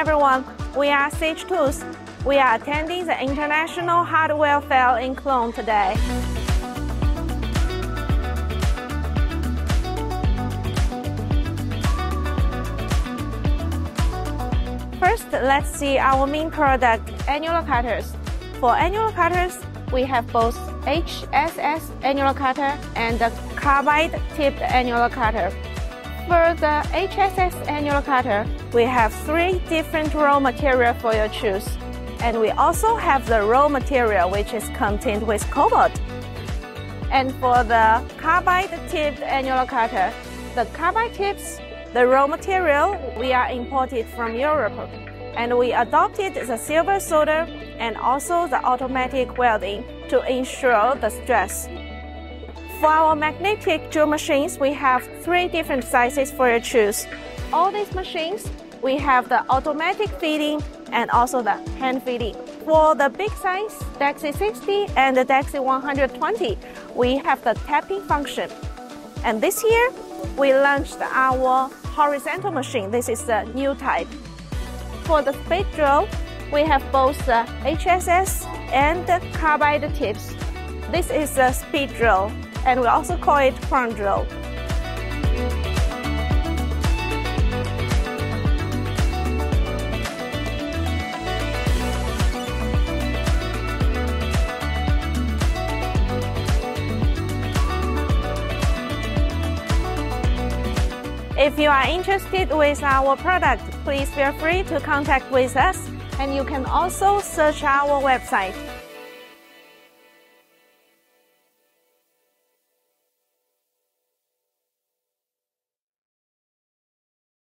We are Sage Tools. We are attending the International Hardware Fair in Cologne today. First, let's see our main product, annular cutters. For annular cutters, we have both HSS annular cutter and the carbide tipped annular cutter. For the HSS annular cutter, we have three different raw material for your choose. And we also have the raw material which is contained with cobalt. And for the carbide tipped annular cutter, the carbide tips, the raw material, we are imported from Europe. And we adopted the silver solder and also the automatic welding to ensure the stress. For our magnetic drill machines, we have three different sizes for your choose. All these machines, we have the automatic feeding and also the hand feeding. For the big size, DEXI 60 and the DEXI 120, we have the tapping function. And this year, we launched our horizontal machine. This is the new type. For the spade drill, we have both the HSS and the carbide tips. This is a spade drill and we also call it front drill. If you are interested with our product, please feel free to contact with us and you can also search our website